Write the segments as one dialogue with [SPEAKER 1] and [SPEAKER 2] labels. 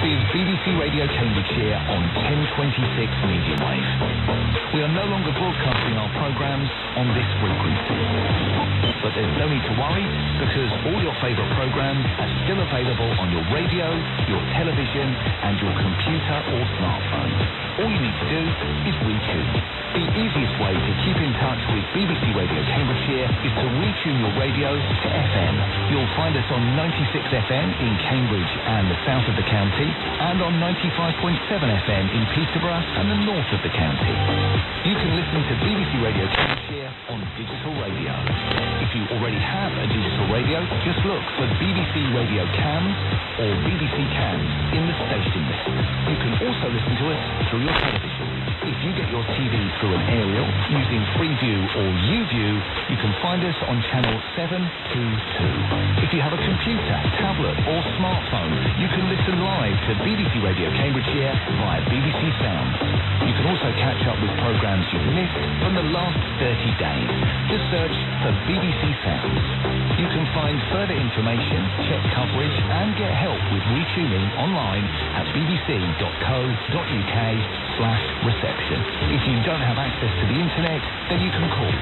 [SPEAKER 1] is BBC Radio Cambridgeshire on 1026 medium wave. We are no longer broadcasting our programmes on this frequency. There's no need to worry because all your favourite programmes are still available on your radio, your television and your computer or smartphone. All you need to do is retune. The easiest way to keep in touch with BBC Radio Cambridgeshire is to retune your radio to FM. You'll find us on 96 FM in Cambridge and the south of the county, and on 95.7 FM in Peterborough and the north of the county. You can listen to BBC Radio Cambridgeshire on digital radio. Radio, just look for BBC Radio Cambs or BBC Cambs in the station list. You can also listen to us through your television. If you get your TV through an aerial using Freeview or YouView, you can find us on channel 722. If you have a computer, tablet or smartphone, you can listen live to BBC Radio Cambridgeshire via BBC Sound. You've missed from the last 30 days. Just search for BBC Sound. You can find further information, check coverage and get help with retuning online at bbc.co.uk slash reception. If you don't have access to the internet, then you can call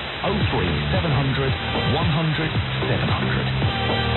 [SPEAKER 1] 03 700 100 700.